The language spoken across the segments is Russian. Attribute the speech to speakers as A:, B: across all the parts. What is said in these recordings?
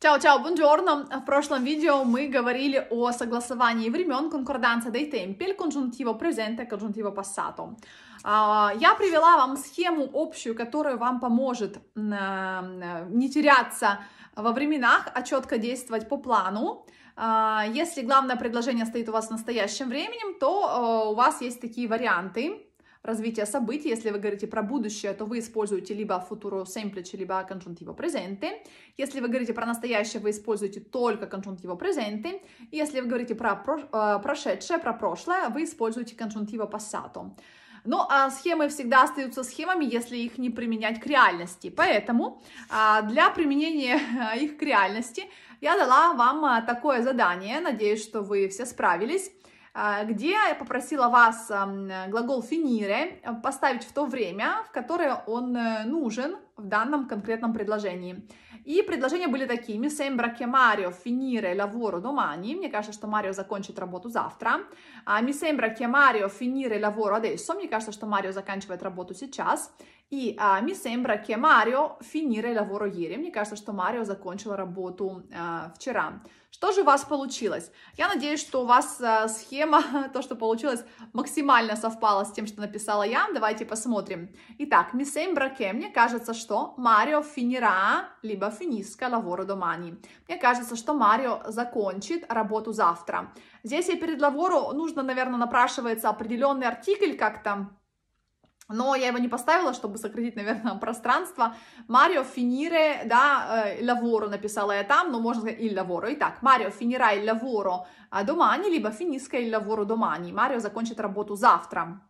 A: Чао-чао, buongiorno! В прошлом видео мы говорили о согласовании времен конкорданца dei tempi, congiuntivo presente congiuntivo passato. Я привела вам схему общую, которая вам поможет не теряться во временах, а четко действовать по плану. А, если главное предложение стоит у вас в настоящем времени, то э, у вас есть такие варианты развития событий. Если вы говорите про будущее, то вы используете либо futuro semplice, либо congiuntivo presente. Если вы говорите про настоящее, вы используете только congiuntivo presente. Если вы говорите про э, прошедшее, про прошлое, вы используете congiuntivo passato. Ну, а схемы всегда остаются схемами, если их не применять к реальности. Поэтому а, для применения их к реальности я дала вам а, такое задание. Надеюсь, что вы все справились. А, где я попросила вас глагол finire поставить в то время, в которое он э, нужен в данном конкретном предложении. И предложения были такими. Sembra che Mario finire lavoro domani. Мне кажется, что Марио закончит работу завтра. Mi sembra che Mario finire lavoro adesso. Мне кажется, что Марио заканчивает работу сейчас. И а, mi sembra che Mario finire lavoro ieri. Мне кажется, что Марио закончил работу а, вчера. Что же у вас получилось? Я надеюсь, что у вас а, схема, то, что получилось, максимально совпала с тем, что написала я. Давайте посмотрим. Итак, mi sembra che, мне кажется, что Марио finirà, либо finisca lavoro domani. Мне кажется, что Марио закончит работу завтра. Здесь я перед lavoro нужно, наверное, напрашивается определенный артикль как-то, но я его не поставила, чтобы сократить, наверное, пространство. Марио finire, да, э, lavoro написала я там, но можно сказать il lavoro. Итак, Марио finirà il lavoro domani, либо finisca il lavoro domani. Марио закончит работу завтра.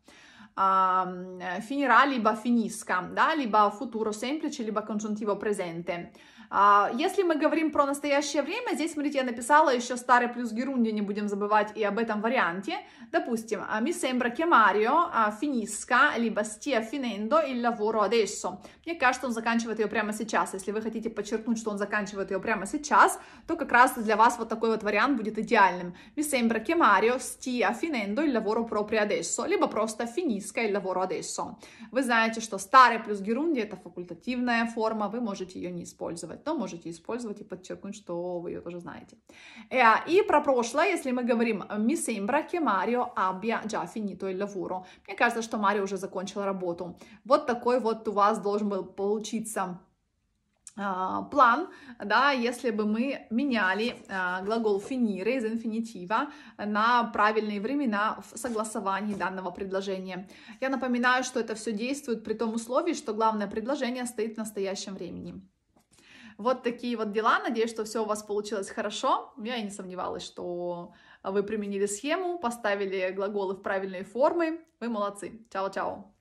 A: Finirà, либо finisca, да, либо futuro semplice, либо congiuntivo presente. А, если мы говорим про настоящее время, здесь, смотрите, я написала еще старый плюс герунди, не будем забывать и об этом варианте. Допустим, mi sembra che Mario finisca, либо stia finendo il lavoro adesso. Мне кажется, он заканчивает ее прямо сейчас. Если вы хотите подчеркнуть, что он заканчивает ее прямо сейчас, то как раз для вас вот такой вот вариант будет идеальным. Mi sembra che Mario stia finendo il lavoro proprio adesso, либо просто finisca il lavoro adesso. Вы знаете, что старый плюс герунди это факультативная форма, вы можете ее не использовать то можете использовать и подчеркнуть, что вы ее тоже знаете. Э, и про прошлое, если мы говорим «Mi sembra che Mario abbia già finito il lavoro». Мне кажется, что Марио уже закончил работу. Вот такой вот у вас должен был получиться план, да, если бы мы меняли а, глагол finire из инфинитива на правильные времена в согласовании данного предложения. Я напоминаю, что это все действует при том условии, что главное предложение стоит в настоящем времени. Вот такие вот дела. Надеюсь, что все у вас получилось хорошо. Я и не сомневалась, что вы применили схему, поставили глаголы в правильные формы. Вы молодцы. Чао-чао.